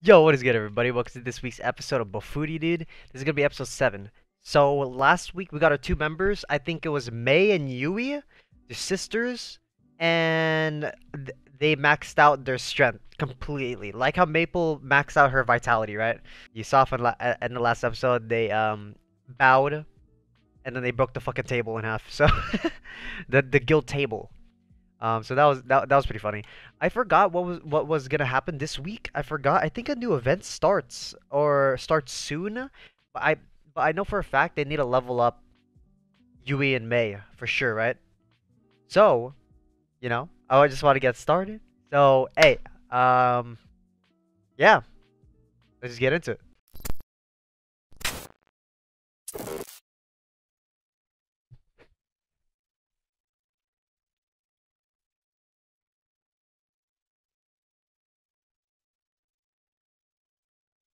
Yo, what is good, everybody? Welcome to this week's episode of Bofuri, dude. This is gonna be episode seven. So last week we got our two members. I think it was Mai and Yui, the sisters, and th they maxed out their strength completely. Like how Maple maxed out her vitality, right? You saw from la in the last episode they um bowed, and then they broke the fucking table in half. So the the guild table. Um, so that was that, that was pretty funny. I forgot what was what was gonna happen this week. I forgot. I think a new event starts or starts soon. But I but I know for a fact they need to level up Yui and Mai for sure, right? So, you know, I just want to get started. So, hey, um, yeah, let's just get into it.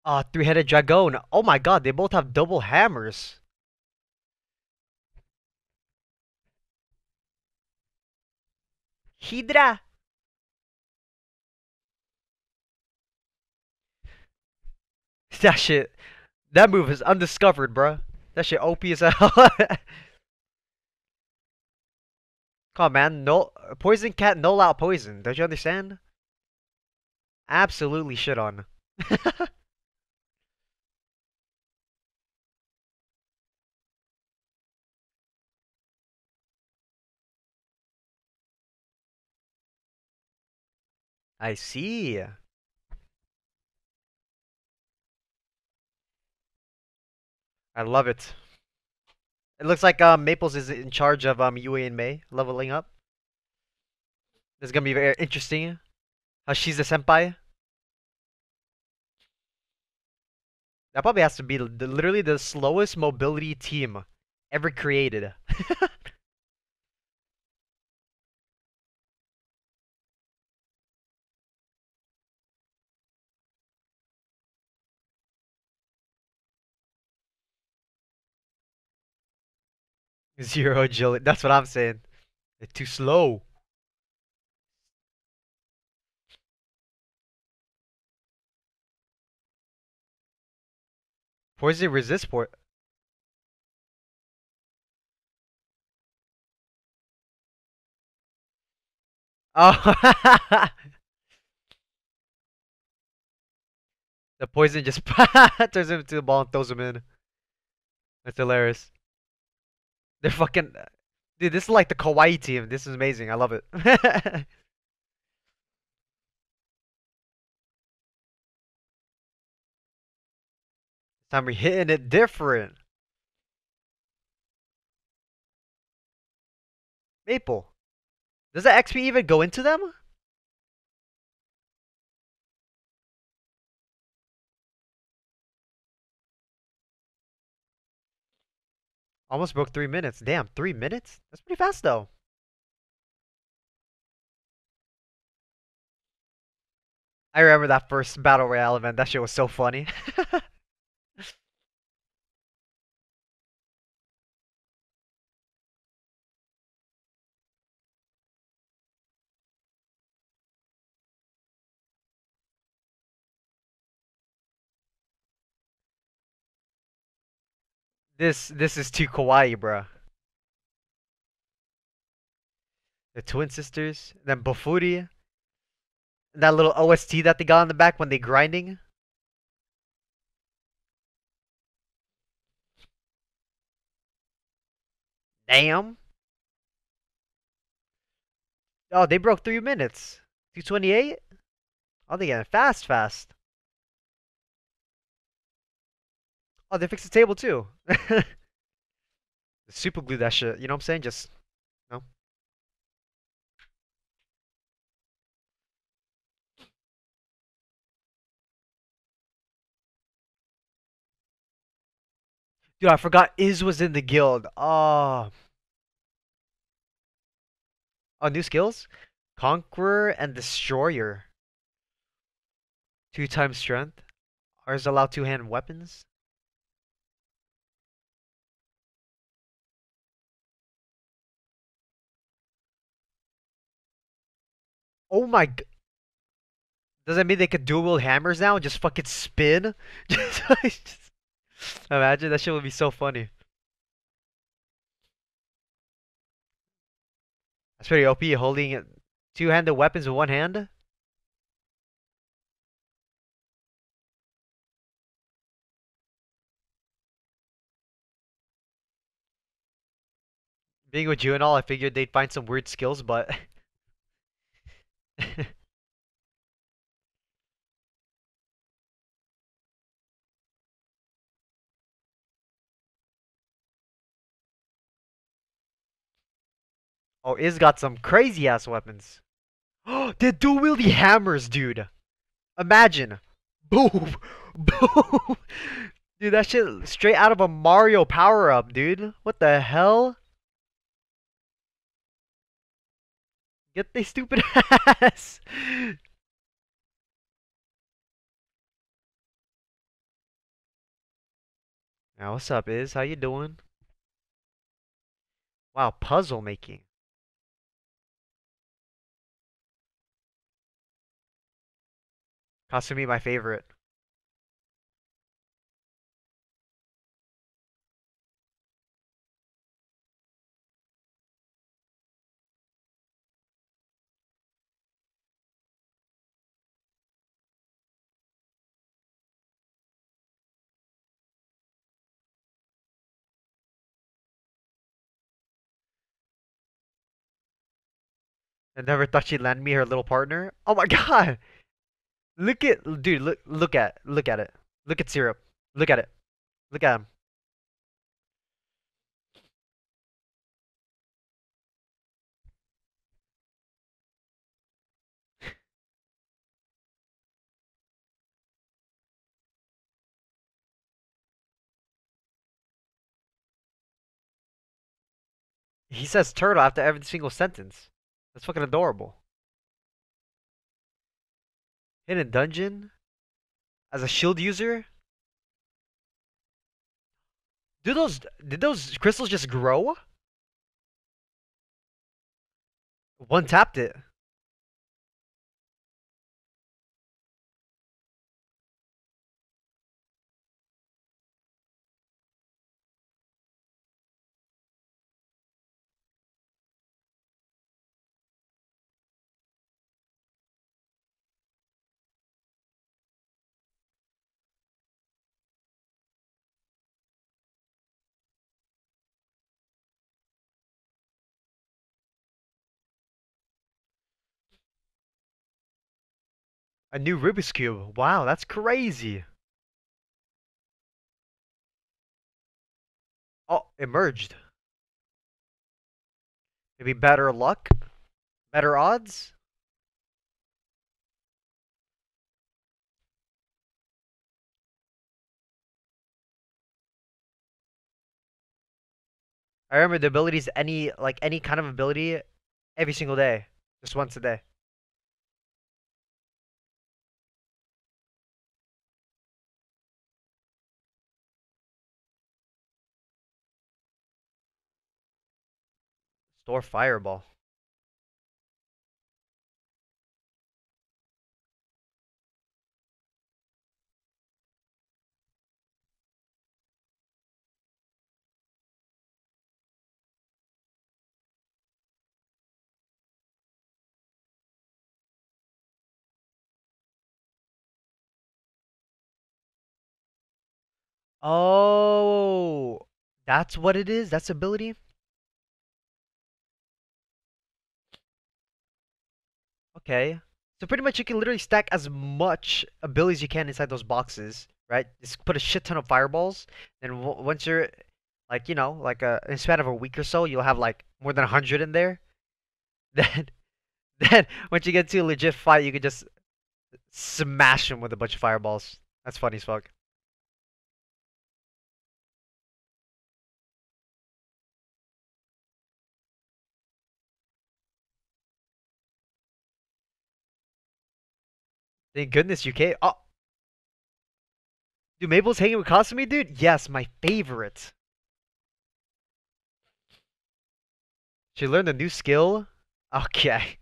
Uh, three-headed dragon. Oh my god, they both have double hammers. Hydra. That shit. That move is undiscovered, bruh. That shit OP as hell. Come on, man. No poison can't null out poison. Don't you understand? Absolutely shit on. I see. I love it. It looks like um, Maples is in charge of um, Yui and Mai leveling up. This is gonna be very interesting. How she's the senpai. That probably has to be the, literally the slowest mobility team ever created. Zero agility. That's what I'm saying. They're too slow. Poison resist port. Oh, the poison just turns him into the ball and throws him in. That's hilarious. They're fucking. Dude, this is like the Kawaii team. This is amazing. I love it. time we're hitting it different. Maple. Does the XP even go into them? Almost broke three minutes. Damn, three minutes? That's pretty fast though. I remember that first Battle Royale event. That shit was so funny. this this is too kawaii, bruh. The twin sisters, then Bofuri, that little OST that they got on the back when they grinding. Damn. Oh, they broke three minutes. 228? Oh, they getting fast, fast. Oh, they fixed the table too. Super glue that shit. You know what I'm saying? Just, know. Dude, I forgot Iz was in the guild. Oh. Oh, new skills? Conqueror and Destroyer. Two times strength. Ours allow two-hand weapons. Oh my god Does that mean they could dual hammers now and just fucking spin? Just, just imagine that shit would be so funny. That's pretty OP. Holding two-handed weapons with one hand. Being with you and all, I figured they'd find some weird skills, but oh, Iz got some crazy ass weapons. Oh, they're dual wielding hammers, dude. Imagine. Boom. Boom. Dude, that shit straight out of a Mario power up, dude. What the hell? Get they stupid ass. Now, what's up, Iz? How you doing? Wow, puzzle making. Kasumi, my favorite. I never thought she'd land me her little partner. Oh my god! Look at, dude, look, look at, look at it. Look at Syrup. Look at it. Look at him. He says turtle after every single sentence. That's fucking adorable. Hidden dungeon? As a shield user? Do those did those crystals just grow? One tapped it. A new Rubik's Cube. Wow, that's crazy. Oh, emerged. Maybe better luck? Better odds? I remember the abilities any like any kind of ability every single day. Just once a day. Store fireball. Oh, that's what it is? That's ability? Okay. So pretty much you can literally stack as much abilities you can inside those boxes, right? Just put a shit ton of fireballs, and once you're like, you know, like a in a span of a week or so, you'll have like more than a hundred in there. Then, then once you get to a legit fight, you can just smash them with a bunch of fireballs. That's funny as fuck. Thank goodness you came. Oh! Dude, Maple's hanging with Kasumi, dude? Yes, my favorite. She learned a new skill? Okay.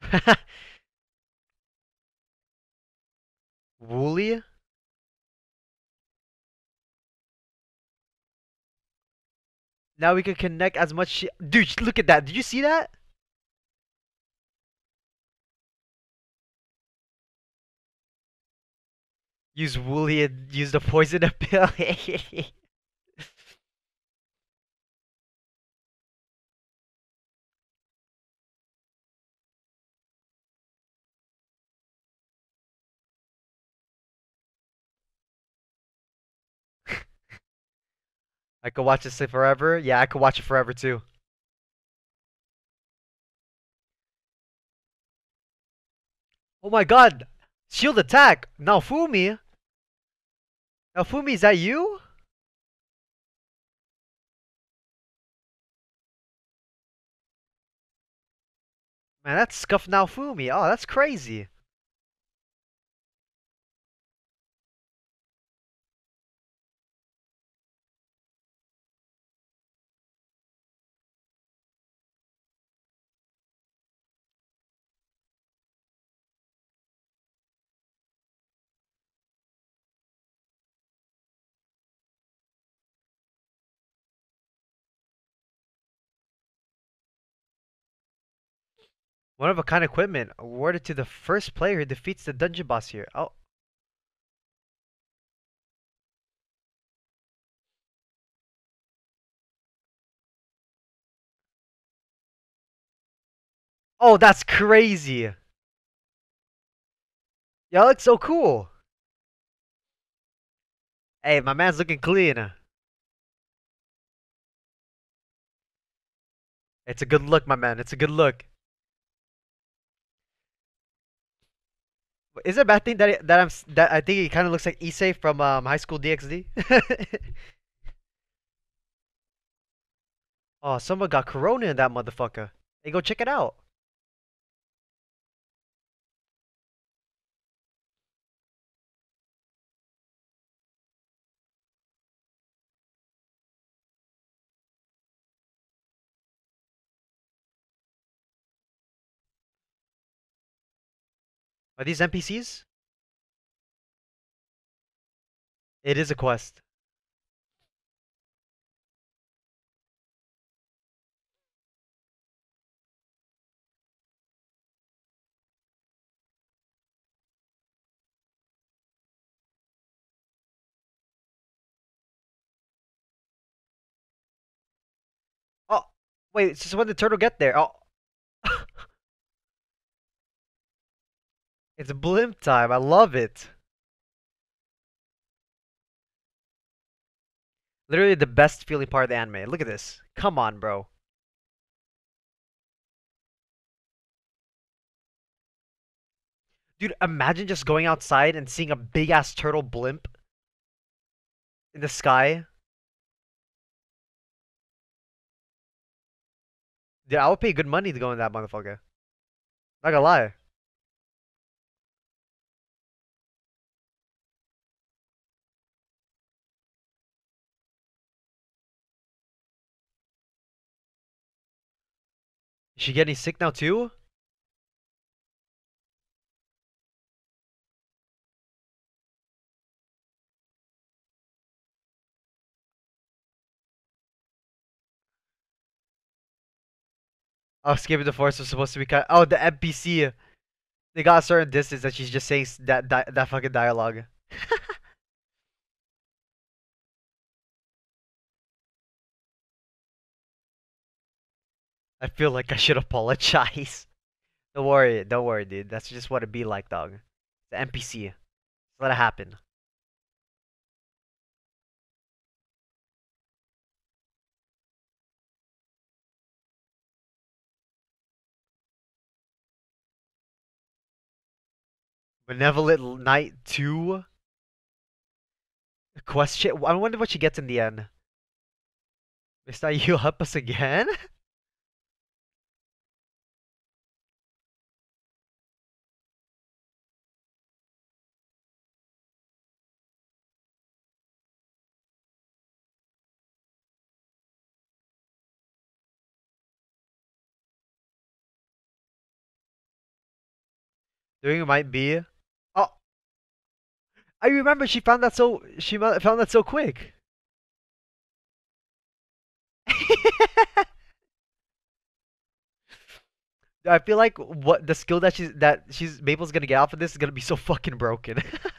Wooly? Now we can connect as much shi- Dude, look at that. Did you see that? Use Wooly and use the poison ability. I could watch this forever. Yeah, I could watch it forever too. Oh my god! Shield attack! Naofumi? Naofumi, is that you? Man, that's Scuff Naofumi. Oh, that's crazy. One of a kind equipment awarded to the first player who defeats the dungeon boss here. Oh. Oh, that's crazy. Y'all look so cool. Hey, my man's looking clean. It's a good look, my man. It's a good look. Is it a bad thing that it, that I'm that I think he kind of looks like Issei from um, High School DxD? oh, someone got corona in that motherfucker. Hey, go check it out. Are these NPCs? It is a quest. Oh, wait. So when did the turtle get there? Oh, it's blimp time. I love it. Literally the best feeling part of the anime. Look at this. Come on, bro. Dude, imagine just going outside and seeing a big ass turtle blimp in the sky. Dude, I would pay good money to go in that motherfucker. Not gonna lie. She getting sick now too? Oh, Escaping the Forest was supposed to be kind. Oh, the NPC. They got a certain distance that she's just saying that that, that fucking dialogue. I feel like I should apologize. Don't worry, don't worry, dude. That's just what it be like, dog. The NPC. Let it happen. Benevolent Knight 2? Question? I wonder what she gets in the end. Is that you help us again? Doing might be. Oh, I remember she found that so she found that so quick. I feel like what the skill that she's that she's Maple's gonna get off of this is gonna be so fucking broken.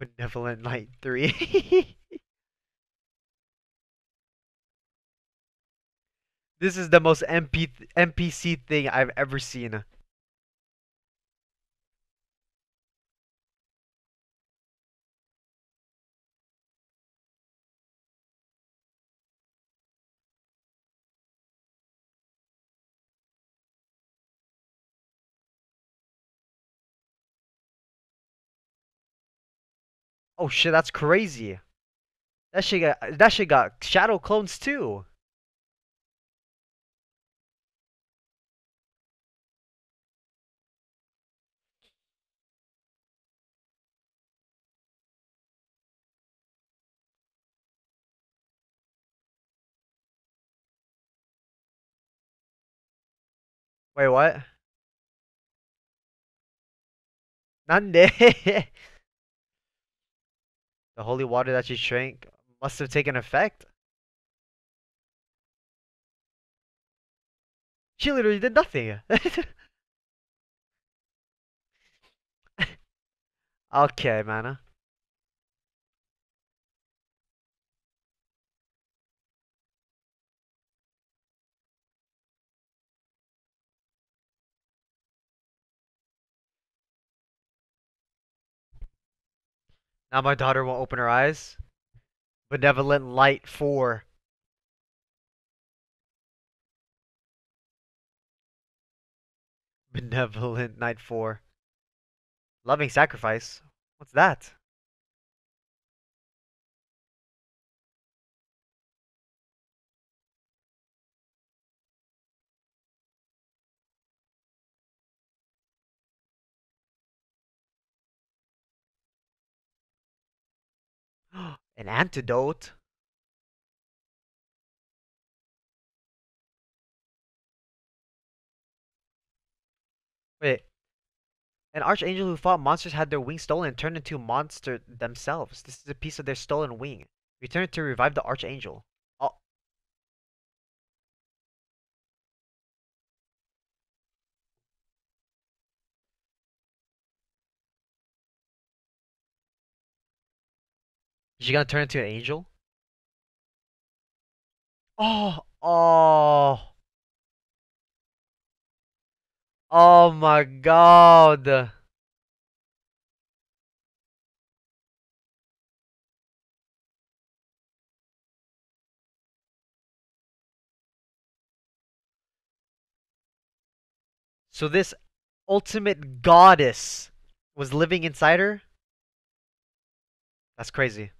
Benevolent Light 3. This is the most MP NPC thing I've ever seen. Oh shit, that's crazy. That shit got that shit got shadow clones too. Wait, what? Nande? The holy water that she drank must have taken effect. She literally did nothing. Okay, man. Now my daughter won't open her eyes. Benevolent Light 4. Benevolent Night 4. Loving Sacrifice. What's that? An antidote? Wait. An archangel who fought monsters had their wings stolen and turned into a monster themselves. This is a piece of their stolen wing. Return it to revive the archangel. Is she gonna turn into an angel? Oh, oh, oh my god. So this ultimate goddess was living inside her? That's crazy.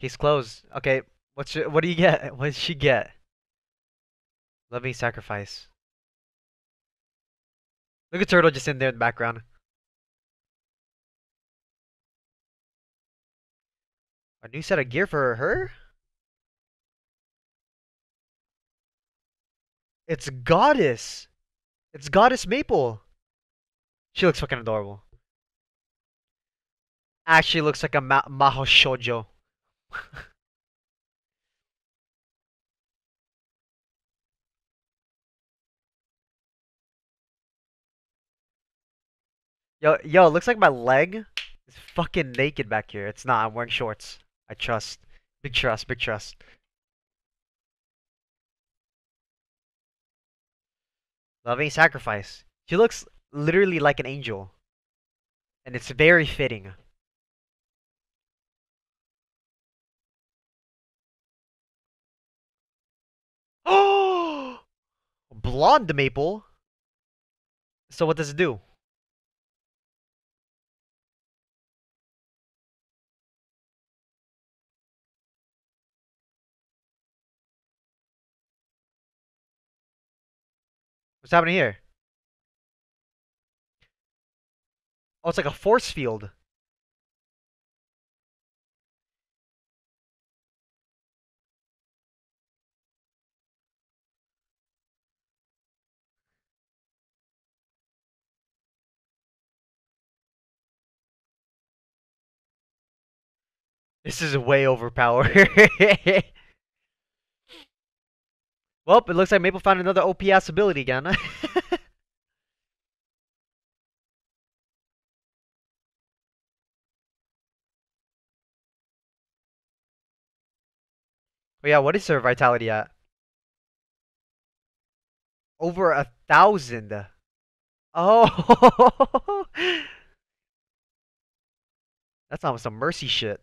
Case closed. Okay, what's your, what do you get? What did she get? Loving sacrifice. Look at Turtle just in there in the background. A new set of gear for her? It's Goddess! It's Goddess Maple! She looks fucking adorable. Actually looks like a ma Maho Shoujo. Yo, yo, looks like my leg is fucking naked back here. It's not, I'm wearing shorts. I trust. Big trust, big trust. Loving sacrifice. She looks literally like an angel. And it's very fitting. blonde maple. So what does it do? What's happening here? Oh, it's like a force field. This is way overpowered. well, it looks like Maple found another OP ass ability again. Oh yeah, what is her vitality at? Over a thousand. Oh, that's almost some mercy shit.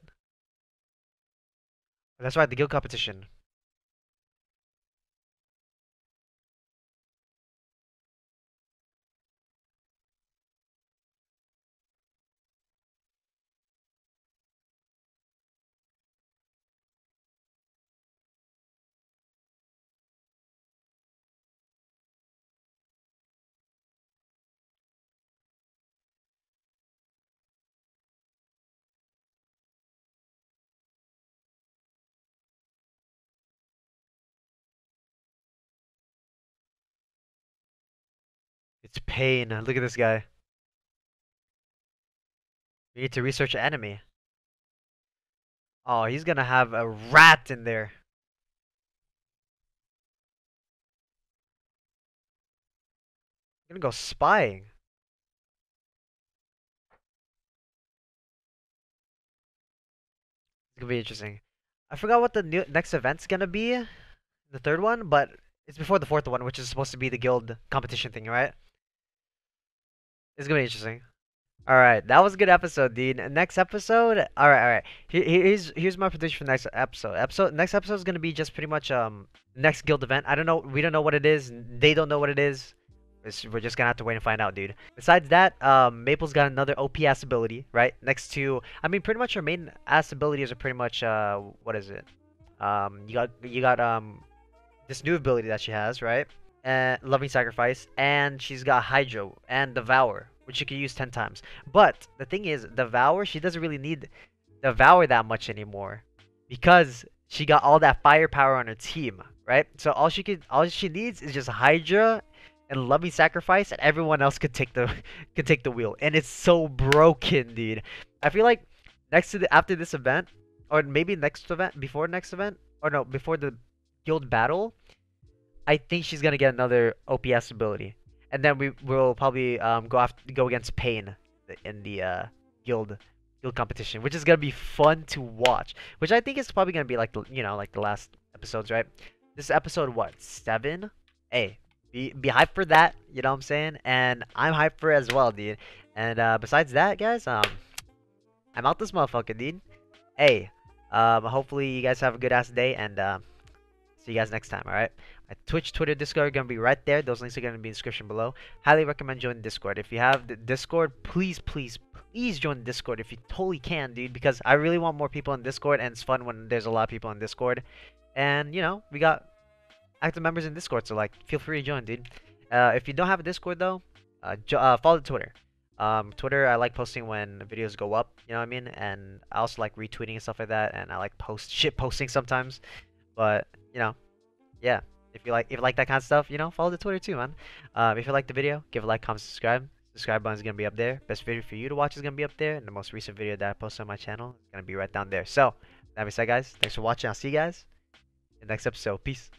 That's right, the guild competition. Pain. Look at this guy. We need to research enemy. Oh, he's gonna have a rat in there. I'm gonna go spying. It's gonna be interesting. I forgot what the new next event's gonna be, the third one, but it's before the fourth one, which is supposed to be the guild competition thing, right? It's gonna be interesting. All right, that was a good episode, dude. Next episode, all right, all right. Here's here's my prediction for next episode. Episode next episode is gonna be just pretty much um next guild event. I don't know. We don't know what it is. They don't know what it is. we're just gonna have to wait and find out, dude. Besides that, um, Maple's got another OP ass ability, right? Next to, I mean, pretty much her main ass abilities are pretty much uh, what is it? Um, you got you got um, this new ability that she has, right? And loving sacrifice, and she's got Hydra and Devour, which you can use 10 times. But the thing is, Devour, she doesn't really need Devour that much anymore because she got all that firepower on her team, right? So all she could, all she needs is just Hydra and Loving Sacrifice, and everyone else could take the could take the wheel. And it's so broken, dude. I feel like next to the after this event, or maybe next event, before next event, or no, before the guild battle, I think she's gonna get another OPS ability and then we will probably um, go after go against Pain in the uh, guild guild competition, which is gonna be fun to watch. Which I think is probably gonna be like the you know like the last episodes, right? This is episode what seven? Hey, be be hyped for that. You know what I'm saying? And I'm hyped for it as well, dude. And uh, besides that, guys, um, I'm out this motherfucker, dude. Hey, um, hopefully you guys have a good ass day, and uh, see you guys next time. All My Twitch, Twitter, Discord are going to be right there. Those links are going to be in the description below. Highly recommend joining Discord. If you have the Discord, please, please, please join Discord if you totally can, dude. Because I really want more people in Discord, and it's fun when there's a lot of people in Discord. And, you know, we got active members in Discord, so, like, feel free to join, dude. Uh, if you don't have a Discord, though, uh, uh, follow Twitter. Um, Twitter, I like posting when videos go up, you know what I mean? And I also like retweeting and stuff like that, and I like post shit posting sometimes. But, you know, yeah if you like if you like that kind of stuff, you know, follow the Twitter too, man. Um, if you like the video, give a like, comment, subscribe. Subscribe button is gonna be up there. Best video for you to watch is gonna be up there, and the most recent video that I posted on my channel is gonna be right down there. So, that being said, guys, thanks for watching. I'll see you guys in the next episode. Peace.